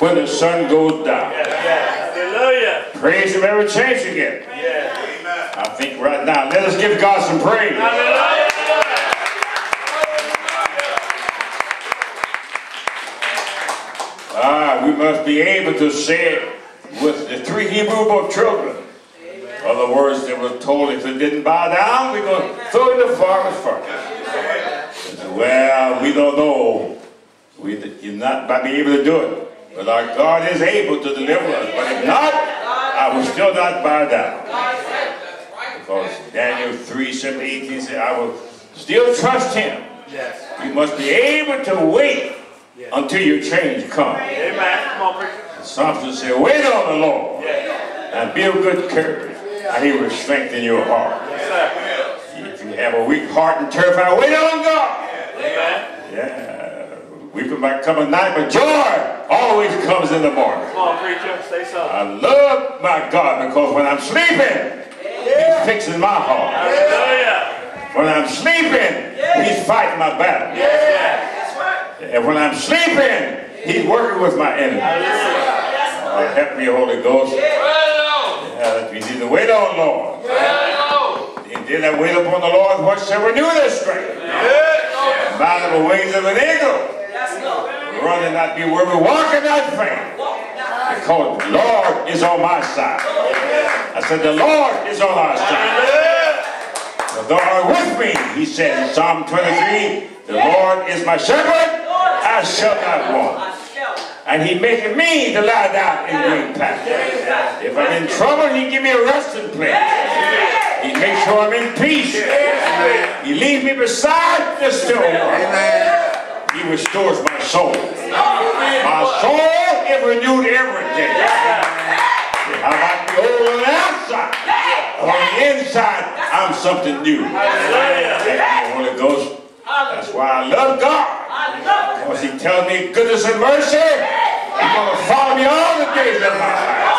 when the sun goes down. Hallelujah. Praise him every chance you get. Yeah. I think right now, let us give God some praise. Hallelujah. Ah, we must be able to say it with the three Hebrew book children. Other words, they were told if they didn't bow down, we're going to throw in the farmer's furnace. Well, we don't know. We, you're not by being able to do it. But our God is able to deliver us. But if not, I will still not bow down. Because Daniel 3, 7, 18 said, I will still trust him. Yes. You must be able to wait until your change comes. Amen. Come on. Psalms said, wait on the Lord and be of good courage, and he will strengthen your heart. Yes. If you have a weak heart and terrified, wait on God. Amen. Yeah, weeping might come at night, but joy always comes in the morning. Come on, preacher. Say something. I love my God because when I'm sleeping, he's fixing my heart. Hallelujah. When I'm sleeping, he's fighting my battle. And when I'm sleeping, he's working with my enemy. Oh, help me, Holy Ghost. Yeah, we need to wait on the Lord. And they that wait upon the Lord, what shall renew their strength? Mount of the wings of an eagle. Run and not be weary, walk and not faint. Because the Lord is on my side. I said, the Lord is on our side. The art with me, he said in Psalm 23. The Lord is my shepherd, I shall not want. And he maketh me to lie down in green pastures. If I'm in trouble, he give me a resting place. He makes sure I'm in peace. He leaves me beside the still water. He restores my soul. My soul is renewed every day. I might be old on the outside. On the inside, I'm something new. Thank you, Holy Ghost. That's why I love God. Because he tells me goodness and mercy. He's going to follow me all the days of my life.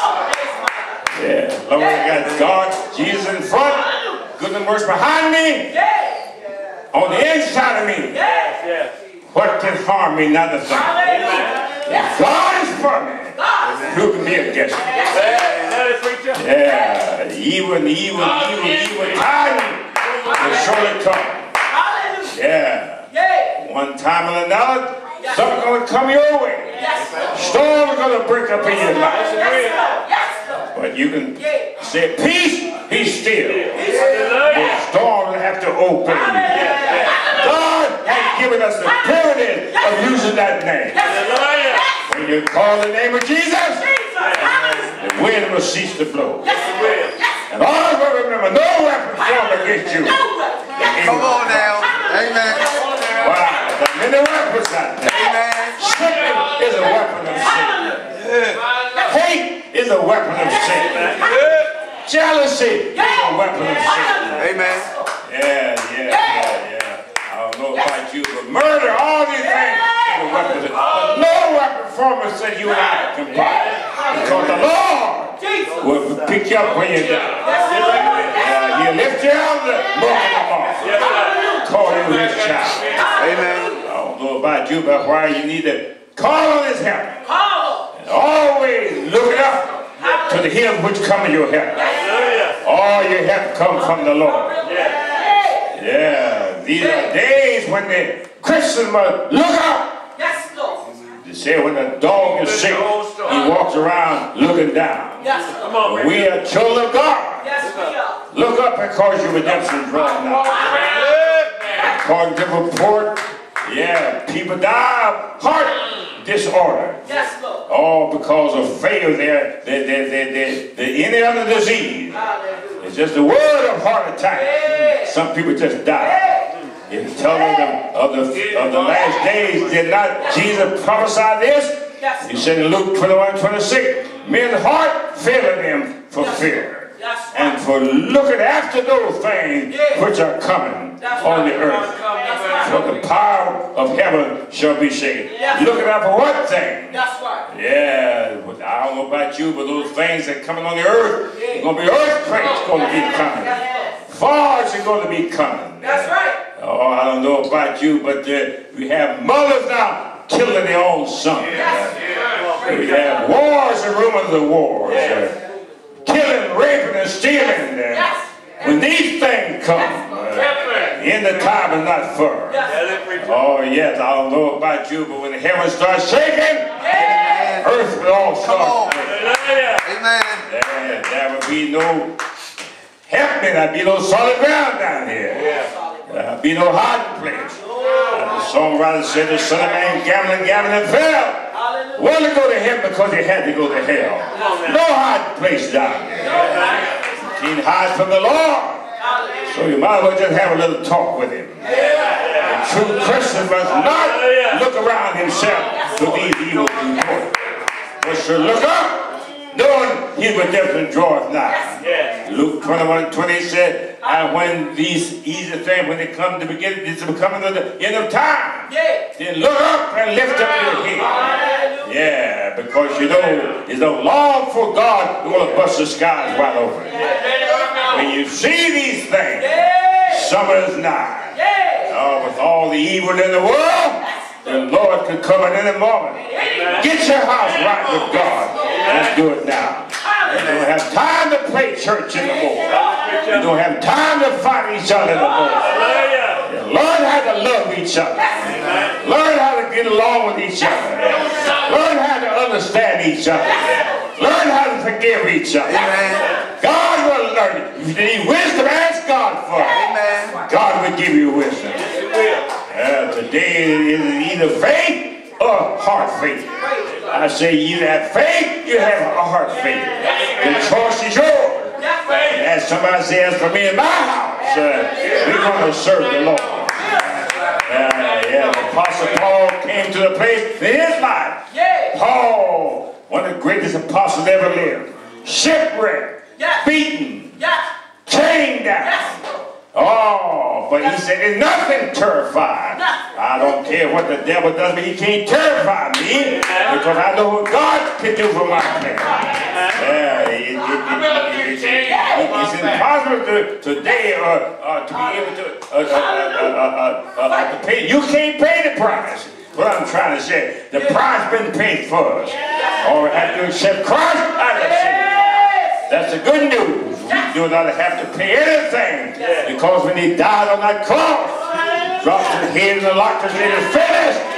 Yeah, Lord, I got God, Jesus in front, goodness and mercy behind me, on the inside of me. Yes. What can harm me? Nothing. If God is for me, who can be against me? That is preacher. Yeah, even, even, even, even time will surely come. Yeah. One time or another, something's going to come your way. Storm's going to break up in your life. But you can say, peace, be still. The storm will have to obey you. God has given us the privilege of using that name. Hallelujah. When you call the name of Jesus, the wind will cease to blow. And all will remember, no weapon formed against you. Come on now. Amen. Wow, the many weapons out there. Amen. Sickness is a weapon of sin. Hate is a weapon of sin. Jealousy is a weapon of sin. Amen. Yeah, yeah, yeah, yeah. I don't about you, but murder, all these things is a weapon of sin. But no weapon formed against you and I can prosper. Because the Lord will pick you up when you're down. Yeah, he'll lift you out of the broken off. Call him his child. Amen. I don't know about you, but why you need to call on his help. And always look up to the hill which cometh your help. All your help come from the Lord. Yeah, these are days when the Christian must look up. They say when the dog is sick, he walks around looking down. Come on, we are children of God. Look up because your redemption is drawing nigh. According to report, yeah, people die of heart disorder. Yes, Lord. All because of failure, their, their, their, their, their, their, any other disease. It's just a word of heart attack. Some people just die. You tell them of the, of the last days, did not Jesus prophesy this? He said in Luke 21, 26, men's heart failing them for fear. And for looking after those things which are coming on the earth. For the power of heaven shall be shaken. You Looking out for what thing? That's right. Yeah, but I don't know about you, but those things that coming on the earth, there's going to be earthquakes going to be coming. Fires are going to be coming. That's right. Oh, I don't know about you, but uh, we have mothers now killing their own son. We have wars and rumors of wars. uh, killing, raping, and stealing. uh, When these things come, uh, the end of time is not far. Tell. Oh, yes, I don't know about you, but when the heavens start shaking, earth will all Come on. start. Hallelujah. Amen. There, there will be no, help me, there'll be no solid ground down here. There'll be no hiding place. Uh, the songwriter said the son of man gambling, gambling, and fell. Well, to go to heaven because he had to go to hell. No hiding place down here. Can't hide from the Lord. So you might as well just have a little talk with him. A true Christian must not look around himself to these evil people. But should look up, knowing he will definitely draweth nigh. Yes. Luke 21 20 said, and when these easy things, when they come to begin, it's is coming to the end of time, then look up and lift up your head. Yeah, because you know, it's no long for God to want to bust the skies wide open. When you see these things, summer is nigh. Oh, with all the evil in the world, the Lord could come in any moment. Get your house right with God. Let's do it now. You don't have time to play church anymore. You don't have time to fight each other anymore. Learn how to love each other. Learn how to get along with each other. Learn how to understand each other. Learn how to forgive each other. God will learn it. If you need wisdom, ask God for it. God will give you wisdom. Uh, today it is either faith or heart faith. I say you have faith, you have a heart faith. The choice is yours. As somebody says, for me and my house, uh, we're going to serve the Lord. Uh, yeah, the Apostle Paul came to the place in his life. Paul, one of the greatest apostles ever lived, shipwrecked, beaten, chained down. Oh, but he said, nothing terrifying. I don't care what the devil does, but he can't terrify me because I know what God can do for my family. Yeah, it, it, it, it, it, it, it's impossible to, today uh, uh, to be able to, uh, uh, uh, uh, to pay. You can't pay the price. What I'm trying to say, the price been paid for us. All we have to accept Christ out of sin. That's the good news. We do not have to pay anything because when he died on that cross, dropped his head in the locked and it is finished.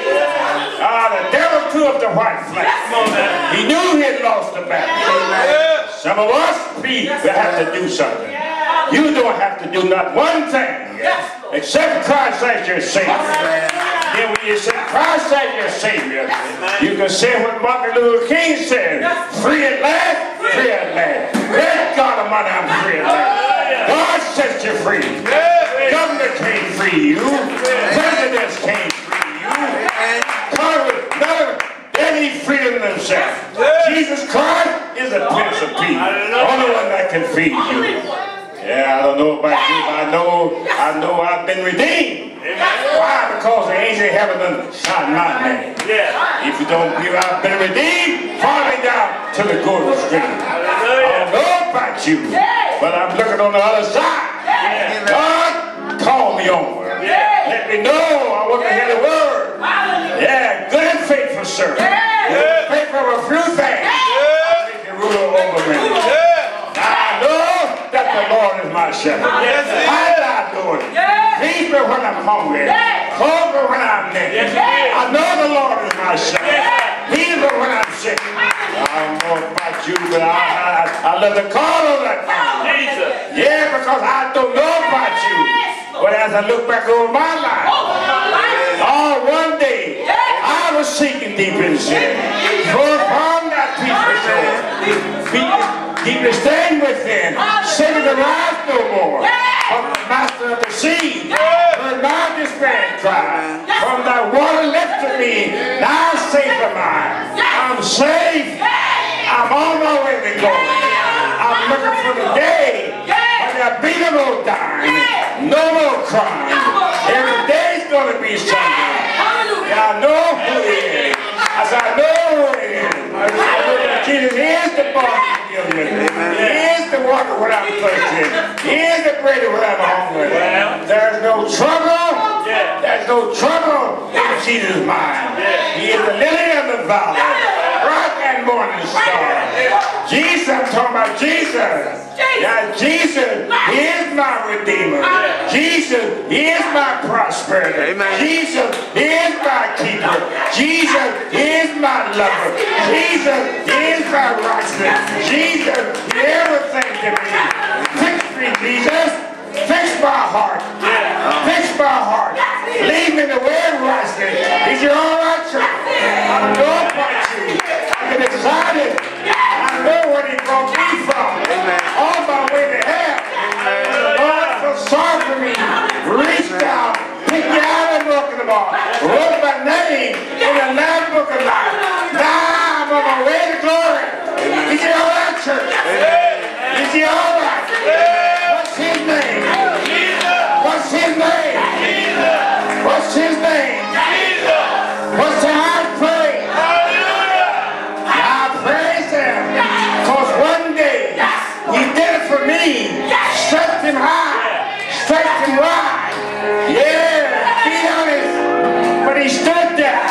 Ah, the devil threw up the white flag. He knew he had lost the battle. Some of us, we will have to do something. You don't have to do not one thing except Christ as your Savior. Then when you say Christ as your Savior, you can say what Martin Luther King said, free at last, free at last. Great God Almighty, I'm free at last. God sets you free. Governor can't free you. Presidents can't free you. Congress, none of they need freedom themselves. Jesus Christ is a Prince of Peace. Only one that can feed you. Yeah, I don't know about you, but I know, I know I've been redeemed. Why? Because the angel of heaven done shine my name. Yeah. If you don't believe I've been redeemed, follow me down to the golden stream. I don't know about you, but I'm looking on the other side. God, call me over. Let me know I want to hear the word. Servant. Good and faithful over a few things. Make you ruler over me. Now I know that the Lord is my shepherd. Yes, he is. How did I do it? Feed me when I'm hungry. Clothe me when I'm naked. Yes, he. I know the Lord is my shepherd. Heal me when I'm sick. I don't know about you, but I, I, I love to call on that name. Jesus. Yeah, because I don't know about you. But as I look back over my life, oh, one day I was sinking deep in sin. For upon that peaceful shore, deep- deeply stained within, sin to rise no more. From the master of the sea, heard my despair cry. From thy water lifted me, now safe am I. I'm safe. I'm on my way to glory. I'm looking for the day when there'll be no more dying, no more crying. Every day's gonna be Sunday. Yeah, I know who he is. I said, I know who he is. I that Jesus is the of giving. He is the water when I'm thirsty. He is the bread I'm hungry. Well. There's no trouble. There's no trouble in Jesus' mind. He is the lily of the valley. Right bright morning star. Jesus, talking about Jesus. Yeah, Jesus is my redeemer. Jesus is my prosperity. Amen. Jesus is my keeper. Jesus is my lover. Jesus is my righteousness. Jesus is everything to me. Fix me, Jesus. Fix my heart. Fix my heart. Lead me the way of righteousness. Is you all right, church? I know about you. I get excited. Know where he brought me from. On my way to hell. The Lord for me. Reached out, picked me out of the book of the ball, wrote my name in the Lamb book of life. Now I'm on my way to glory. Is he all right, church? Is he all right? For me. Stretched him high. Stretched him wide. Yeah, be honest. But he stood there.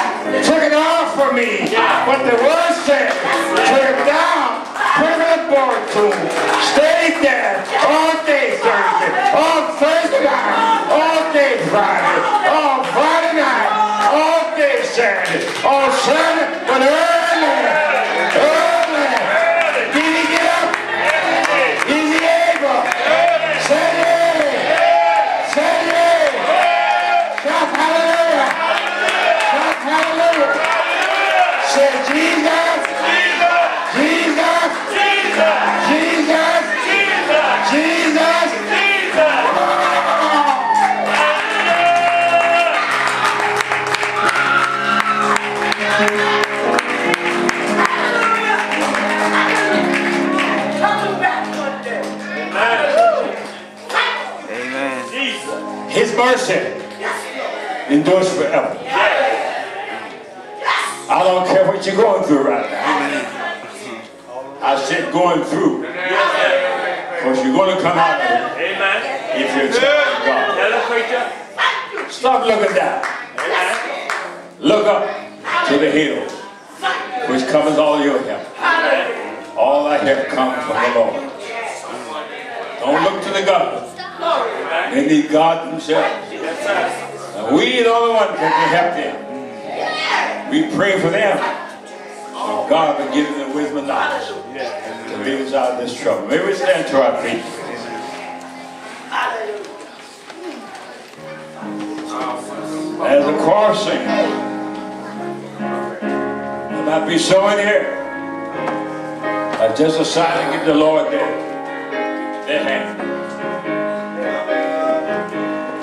Took it off for me. What the word said. Took it down. Put it in a board tomb. Stayed there all day Thursday. All Thursday night. All day Friday. All Friday night. All day Saturday. All Saturday. But His mercy endures forever. What you're going through right now. I said going through. Because you're going to come out of it Amen. if you're accepting God. Tell the preacher. Stop looking down. Look up to the hills, which covers all your help. All thy help comes from the Lord. Don't look to the government. They need God themselves. Yes, sir. And we the only one that can help them. We pray for them. So God will give them the wisdom and knowledge to lead us out of this trouble. May we stand to our feet. As a choir sings, there might be someone here that just decided to give the Lord their, their hand.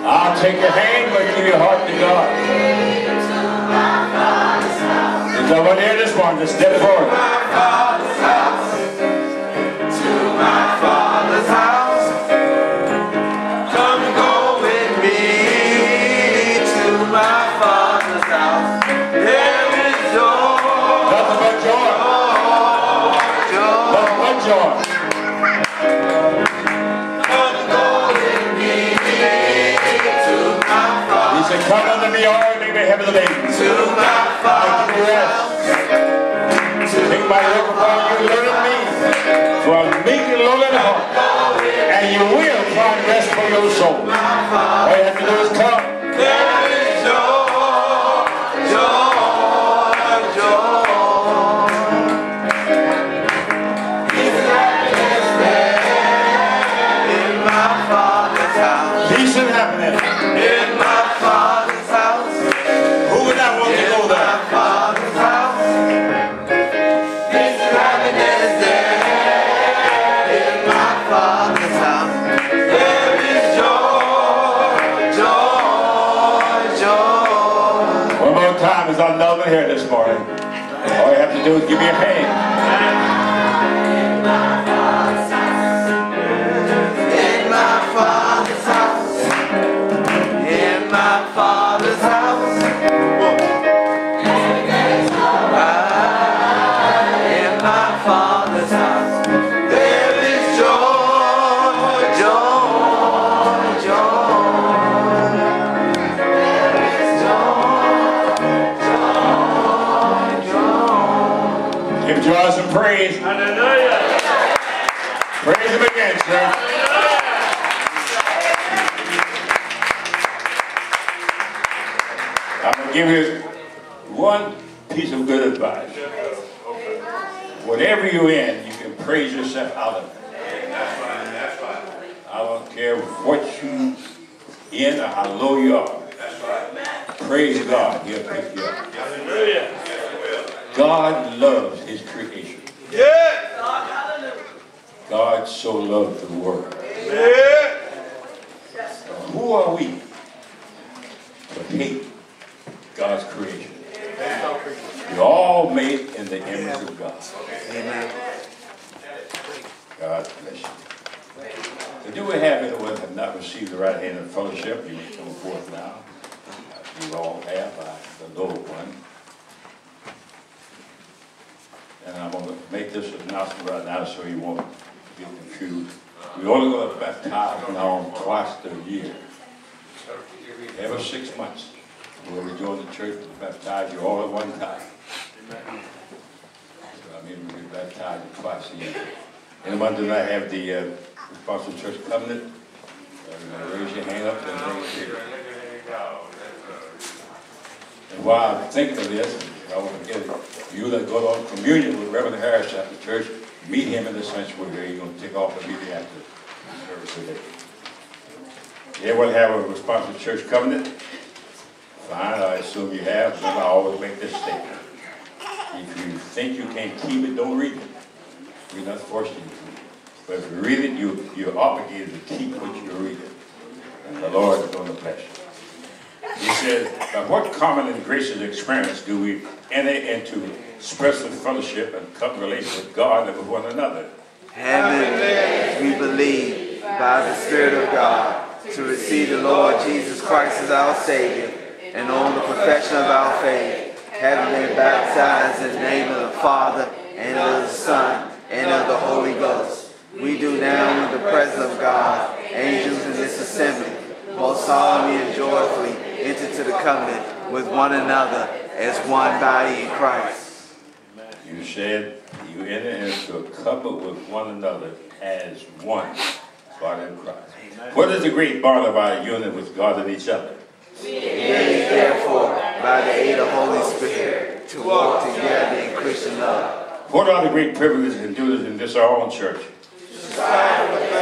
I'll take your hand, but give your heart to God. Someone here this morning? Just step forward. Come My yoke upon you, learn me. from meek and lowly heart. And you will find rest for your soul. All you have to do is come. Give me a hand. Praise him again, church. I'm going to give you one piece of good advice. Whatever you're in, you can praise yourself out of it. I don't care what you're in or how low you are. Praise God, he'll pick you up. God loves his creation. Yeah. God so loved the world. Yeah. Who are we to hate God's creation? We're all made in the image of God. Amen. God bless you. So do we have anyone that have not received the right hand of fellowship? You come forth now. You all have, uh, the lower one. And I'm going to make this announcement right now so you won't get confused. We're only going to baptize now twice a year. Every six months. When we join the church, we baptize you all at one time. So I mean, we baptize you twice a year. Anyone do not have the uh, church covenant? Uh, Raise your hand up and here. And while I'm thinking of this, I want to get it, you that go on communion with Reverend Harris at the church, meet him in the sanctuary here. You're going to take off immediately after the service today. Everyone have a responsible church covenant? Fine, I assume you have, then I always make this statement. If you think you can't keep it, don't read it. We're not forcing you to. But if you read it, you, you're obligated to keep what you're reading. And the Lord is going to bless you. He said, what common and gracious experience do we enter into special fellowship and come relation with God and with one another? Having, we believe by the Spirit of God to receive the Lord Jesus Christ as our Savior and on the profession of our faith, having been baptized in the name of the Father and of the Son and of the Holy Ghost. We do now in the presence of God, angels in this assembly, most solemnly and joyfully enter to the covenant with one another as one body in Christ. You said you enter into a covenant with one another as one body in Christ. What is the great bond of our union with God and each other? Made therefore by the aid of Holy Spirit to walk together in Christian love. What are the great privileges and duties in this our own church? Strive for the